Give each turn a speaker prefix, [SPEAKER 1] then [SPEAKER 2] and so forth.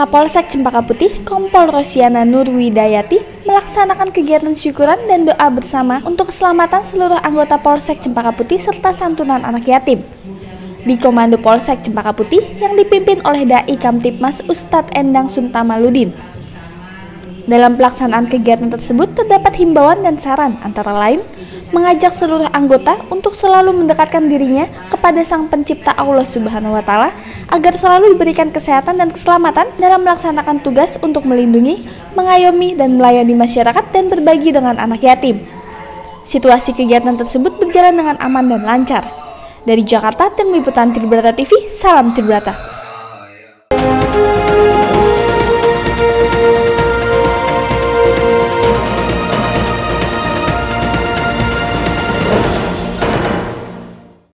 [SPEAKER 1] Kapolsek Cempaka Putih, Kompol Rosiana Nurwidayati melaksanakan kegiatan syukuran dan doa bersama untuk keselamatan seluruh anggota Polsek Cempaka Putih serta santunan anak yatim. Di Komando Polsek Cempaka Putih yang dipimpin oleh Dai Kamtipmas Ustadz Endang Suntamaludin. Dalam pelaksanaan kegiatan tersebut terdapat himbauan dan saran antara lain mengajak seluruh anggota untuk selalu mendekatkan dirinya kepada Sang Pencipta Allah Subhanahu wa taala agar selalu diberikan kesehatan dan keselamatan dalam melaksanakan tugas untuk melindungi, mengayomi dan melayani masyarakat dan berbagi dengan anak yatim. Situasi kegiatan tersebut berjalan dengan aman dan lancar. Dari Jakarta, tim liputan Tribrata TV, salam Tribrata.